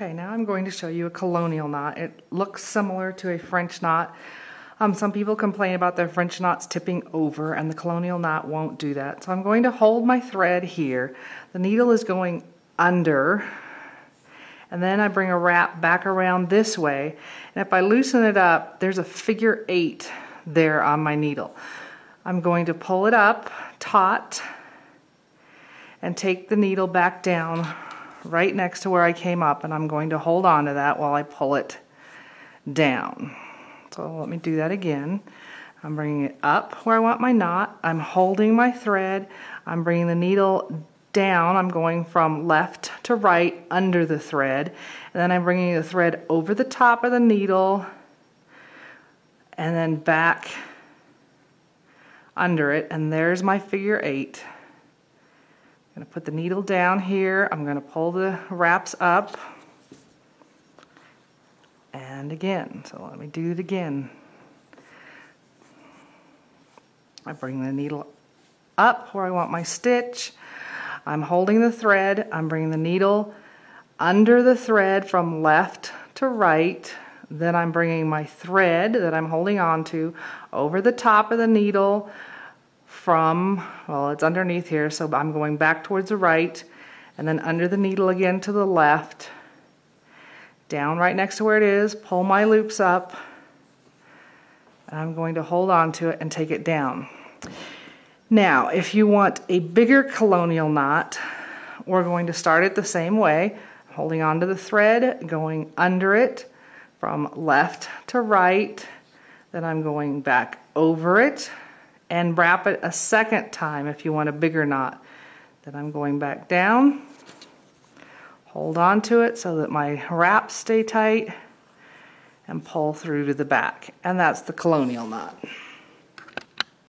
Okay, now I'm going to show you a colonial knot. It looks similar to a French knot. Um, some people complain about their French knots tipping over and the colonial knot won't do that. So I'm going to hold my thread here. The needle is going under and then I bring a wrap back around this way. And if I loosen it up, there's a figure eight there on my needle. I'm going to pull it up taut and take the needle back down right next to where I came up and I'm going to hold on to that while I pull it down. So let me do that again. I'm bringing it up where I want my knot. I'm holding my thread. I'm bringing the needle down. I'm going from left to right under the thread. And then I'm bringing the thread over the top of the needle and then back under it. And there's my figure eight. Going to put the needle down here. I'm going to pull the wraps up. And again. So let me do it again. I bring the needle up where I want my stitch. I'm holding the thread. I'm bringing the needle under the thread from left to right. Then I'm bringing my thread that I'm holding on to over the top of the needle from, well, it's underneath here, so I'm going back towards the right, and then under the needle again to the left, down right next to where it is, pull my loops up, and I'm going to hold on to it and take it down. Now, if you want a bigger colonial knot, we're going to start it the same way, holding on to the thread, going under it from left to right, then I'm going back over it, and wrap it a second time if you want a bigger knot. Then I'm going back down, hold on to it so that my wraps stay tight, and pull through to the back. And that's the colonial knot.